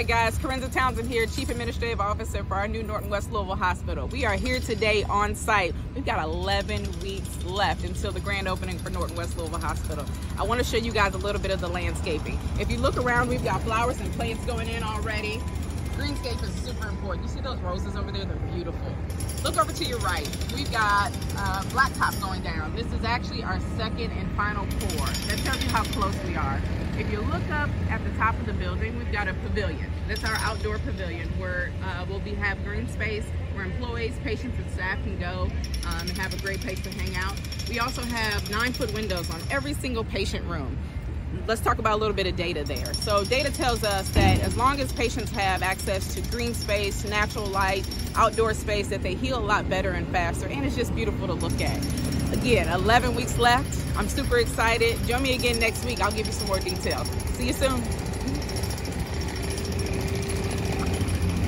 right, guys, Corenza Townsend here, Chief Administrative Officer for our new Norton West Louisville Hospital. We are here today on site. We've got 11 weeks left until the grand opening for Norton West Louisville Hospital. I want to show you guys a little bit of the landscaping. If you look around, we've got flowers and plants going in already. Greenscape is super important. You see those roses over there? They're beautiful. Look over to your right. We've got uh, blacktop going down. This is actually our second and final pour. That tells you how close we are. If you look up at the top of the building, we've got a pavilion. That's our outdoor pavilion where uh, we'll be have green space where employees, patients, and staff can go um, and have a great place to hang out. We also have nine foot windows on every single patient room let's talk about a little bit of data there. So data tells us that as long as patients have access to green space, natural light, outdoor space, that they heal a lot better and faster, and it's just beautiful to look at. Again, 11 weeks left. I'm super excited. Join me again next week. I'll give you some more details. See you soon.